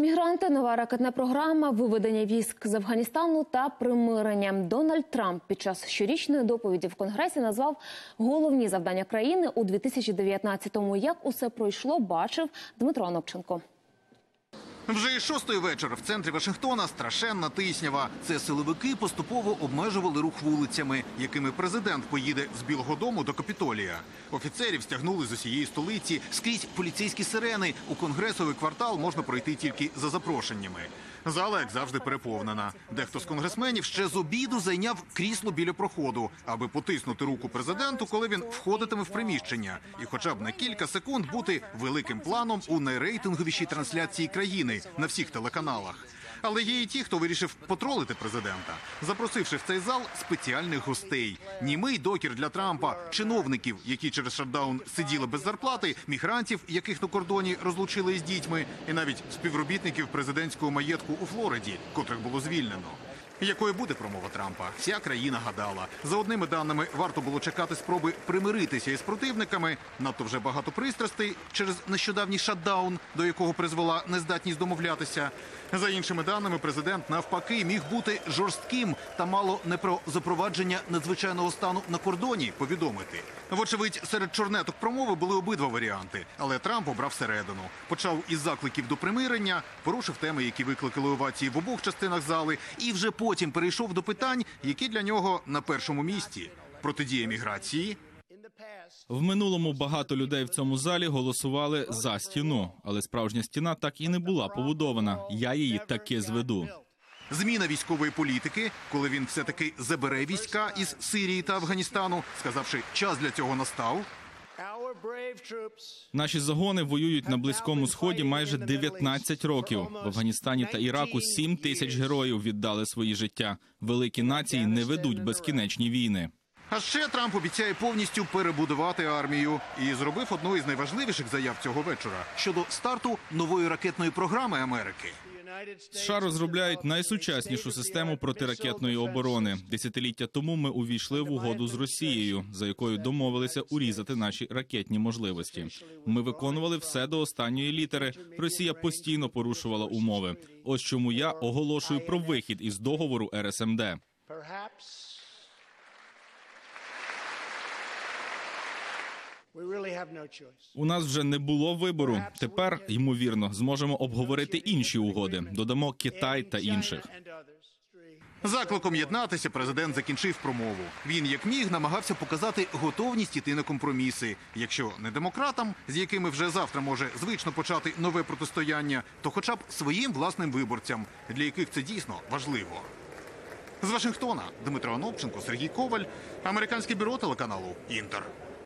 Мігранти, нова ракетна програма, виведення військ з Афганістану та примирення. Дональд Трамп під час щорічної доповіді в Конгресі назвав головні завдання країни у 2019-му. Як усе пройшло, бачив Дмитро Анопченко. Вже із шостої вечора в центрі Вашингтона страшенна тиснява. Це силовики поступово обмежували рух вулицями, якими президент поїде з Білого Дому до Капітолія. Офіцерів стягнули з усієї столиці скрізь поліцейські сирени. У конгресовий квартал можна пройти тільки за запрошеннями. Зала, як завжди, переповнена. Дехто з конгресменів ще з обіду зайняв крісло біля проходу, аби потиснути руку президенту, коли він входитиме в приміщення, і хоча б на кілька секунд бути великим планом у найрейтинговішій трансляції країни на всіх телеканалах. Але є і ті, хто вирішив потролити президента, запросивши в цей зал спеціальних гостей. Німий докір для Трампа, чиновників, які через шатдаун сиділи без зарплати, мігрантів, яких на кордоні розлучили з дітьми, і навіть співробітників президентського маєтку у Флориді, котрих було звільнено. Якою буде промова Трампа? Вся країна гадала. За одними даними, варто було чекати спроби примиритися із противниками. Надто вже багато пристрастей через нещодавній шатдаун, до якого призвела нездатність домовлятися. За іншими даними, президент навпаки міг бути жорстким та мало не про запровадження надзвичайного стану на кордоні повідомити. Вочевидь, серед чорнеток промови були обидва варіанти, але Трамп обрав середину. Почав із закликів до примирення, порушив теми, які викликали овації в обох частинах зали, і вже потім перейшов до питань, які для нього на першому місці: протидія міграції, В минулому багато людей в цьому залі голосували за стіну, але справжня стіна так і не була побудована. Я її таки зведу. Зміна військової політики, коли він все таки забере війська із Сирії та Афганістану, сказавши, час для цього настав. Наші загони воюють на близькому сході майже 19 років. В Афганістані та Іраку 7 тисяч героїв віддали свої життя. Великі нації не ведуть безкінечні війни. А ще Трамп обіцяє повністю перебудувати армію і зробив одну із найважливіших заяв цього вечора щодо старту нової ракетної програми Америки. США розробляють найсучаснішу систему протиракетної оборони. Десятиліття тому ми увійшли в угоду з Росією, за якою домовилися урізати наші ракетні можливості. Ми виконували все до останньої літери. Росія постійно порушувала умови. Ось чому я оголошую про вихід із договору РСМД. У нас вже не було вибору. Тепер ймовірно зможемо обговорити інші угоди. Додамо Китай та інших. Закликом єднатися президент закінчив промову. Він, як міг, намагався показати готовність іти на компроміси. Якщо не демократам, з якими вже завтра може звично почати нове протистояння, то хоча б своїм власним виборцям, для яких це дійсно важливо. З Вашингтона Дмитро Анопченко, Сергій Коваль, американське бюро телеканалу Інтер.